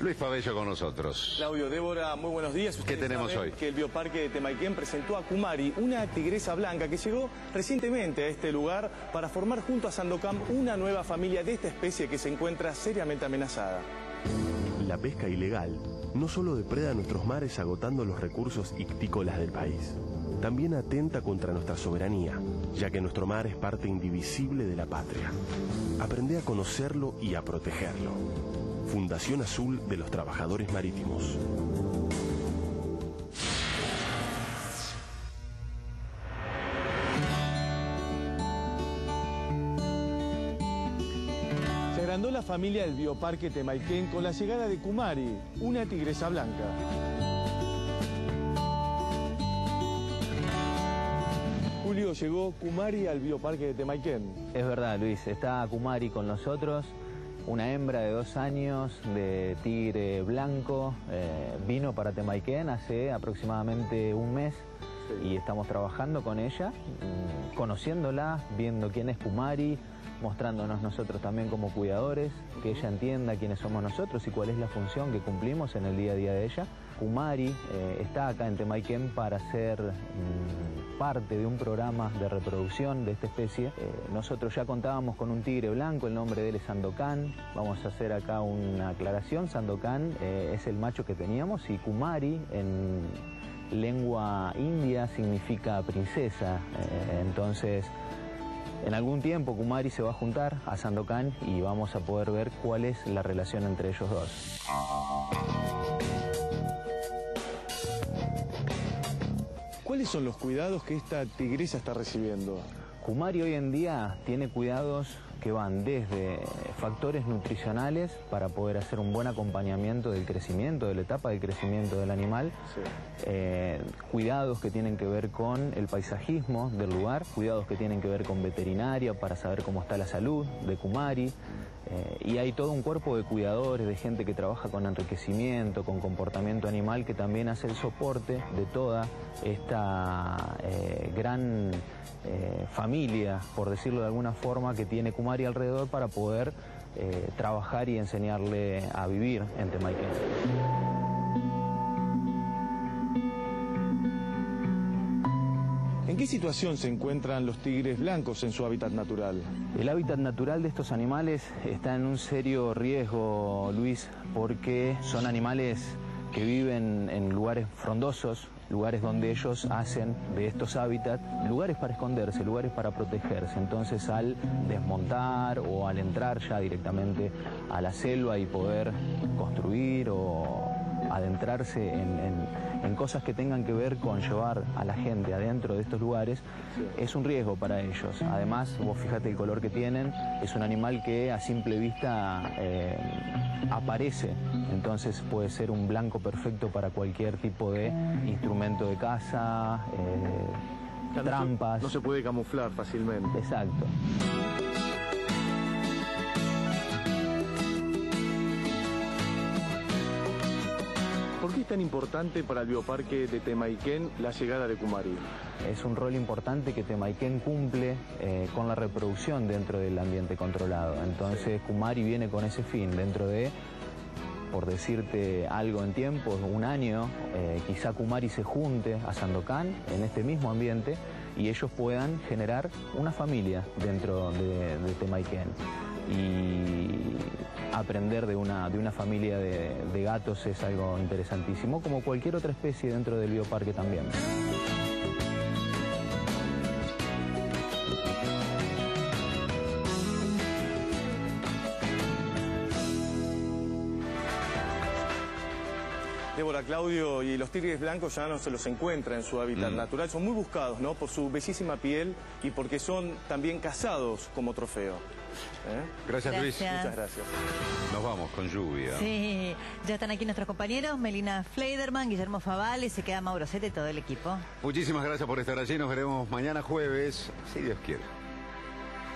Luis Pabello con nosotros. Claudio, Débora, muy buenos días. ¿Qué tenemos hoy? Que el Bioparque de Temaiken presentó a Kumari, una tigresa blanca que llegó recientemente a este lugar para formar junto a Sandokan una nueva familia de esta especie que se encuentra seriamente amenazada. La pesca ilegal no solo depreda nuestros mares agotando los recursos ictícolas del país, también atenta contra nuestra soberanía, ya que nuestro mar es parte indivisible de la patria. Aprende a conocerlo y a protegerlo. Fundación Azul de los Trabajadores Marítimos. Se agrandó la familia del Bioparque Temaiken con la llegada de Kumari, una tigresa blanca. Julio, llegó Kumari al Bioparque de Temaiken. Es verdad, Luis, está Kumari con nosotros, una hembra de dos años de tigre blanco, eh, vino para Temaiken hace aproximadamente un mes y estamos trabajando con ella, mm, conociéndola, viendo quién es Kumari, mostrándonos nosotros también como cuidadores, que ella entienda quiénes somos nosotros y cuál es la función que cumplimos en el día a día de ella. Kumari eh, está acá en Temaiken para ser mm, parte de un programa de reproducción de esta especie. Eh, nosotros ya contábamos con un tigre blanco, el nombre de él es Sandokan. Vamos a hacer acá una aclaración. Sandokan eh, es el macho que teníamos y Kumari en lengua india significa princesa. entonces en algún tiempo Kumari se va a juntar a Sandokan y vamos a poder ver cuál es la relación entre ellos dos. ¿Cuáles son los cuidados que esta tigresa está recibiendo? Kumari hoy en día tiene cuidados que van desde factores nutricionales para poder hacer un buen acompañamiento del crecimiento, de la etapa de crecimiento del animal, eh, cuidados que tienen que ver con el paisajismo del lugar, cuidados que tienen que ver con veterinaria para saber cómo está la salud de Kumari. Eh, y hay todo un cuerpo de cuidadores, de gente que trabaja con enriquecimiento, con comportamiento animal, que también hace el soporte de toda esta eh, gran familia, por decirlo de alguna forma, que tiene Kumari alrededor para poder trabajar y enseñarle a vivir en Temaiken. Qué situación se encuentran los tigres blancos en su hábitat natural? El hábitat natural de estos animales está en un serio riesgo, Luis, porque son animales que viven en lugares frondosos, lugares donde ellos hacen de estos hábitats lugares para esconderse, lugares para protegerse. Entonces al desmontar o al entrar ya directamente a la selva y poder construir o adentrarse en, cosas que tengan que ver con llevar a la gente adentro de estos lugares, es un riesgo para ellos. Además, vos fíjate el color que tienen, es un animal que a simple vista eh, aparece, entonces puede ser un blanco perfecto para cualquier tipo de instrumento de caza, eh, trampas. no se puede camuflar fácilmente. Exacto. Tan importante para el bioparque de Temaiken la llegada de Kumari? Es un rol importante que Temaiken cumple eh, con la reproducción dentro del ambiente controlado. Entonces Kumari viene con ese fin, dentro de, por decirte algo en tiempo, un año, eh, quizá Kumari se junte a Sandokan en este mismo ambiente y ellos puedan generar una familia dentro de, de Temaiken. Y aprender de una, de una familia de, de gatos es algo interesantísimo, como cualquier otra especie dentro del bioparque también. Débora, Claudio, y los tigres blancos ya no se los encuentra en su hábitat Mm. natural. Son muy buscados, ¿no? Por su bellísima piel y porque son también cazados como trofeo. ¿Eh? Gracias, Luis. Muchas gracias. Nos vamos con lluvia. Sí, ya están aquí nuestros compañeros, Melina Fleiderman, Guillermo Faval y se queda Mauro Sete y todo el equipo. Muchísimas gracias por estar allí. Nos veremos mañana jueves, si Dios quiere.